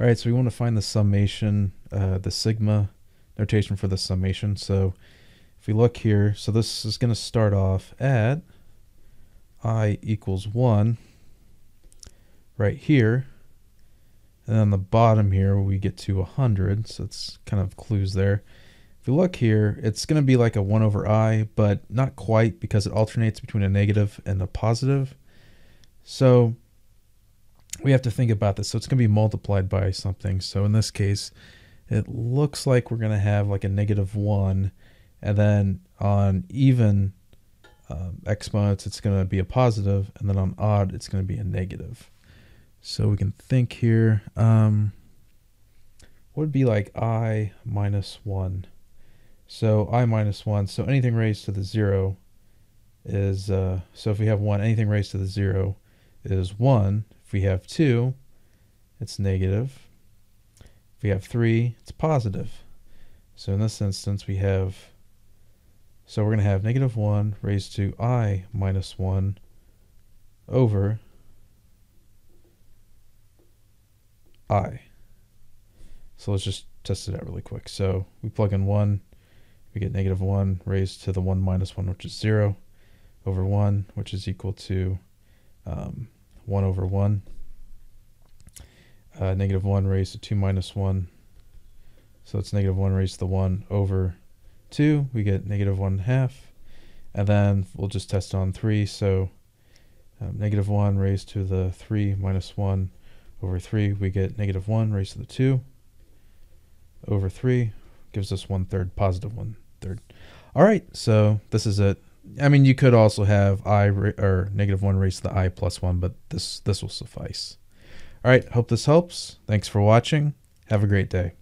All right, so we want to find the summation, uh, the sigma notation for the summation. So if we look here, so this is going to start off at i equals 1 right here. And on the bottom here, we get to 100. So it's kind of clues there. If we look here, it's going to be like a 1 over i, but not quite because it alternates between a negative and a positive. So we have to think about this. So it's going to be multiplied by something. So in this case, it looks like we're going to have like a negative 1. And then on even um, exponents, it's going to be a positive, And then on odd, it's going to be a negative. So we can think here. Um, what would be like i minus 1? So i minus 1. So anything raised to the 0 is, uh, so if we have 1, anything raised to the 0 is 1. If we have 2, it's negative. If we have 3, it's positive. So in this instance, we have, so we're going to have negative 1 raised to i minus 1 over i. So let's just test it out really quick. So we plug in 1, we get negative 1 raised to the 1 minus 1, which is 0, over 1, which is equal to um, 1 over 1. Uh, negative 1 raised to 2 minus 1. So it's negative 1 raised to the 1 over 2. We get negative 1 half. And then we'll just test on 3. So um, negative 1 raised to the 3 minus 1 over 3. We get negative 1 raised to the 2 over 3. Gives us 1 third, positive 1 third. All right, so this is it. I mean, you could also have i or negative one raised to the i plus one, but this this will suffice. All right, hope this helps. Thanks for watching. Have a great day.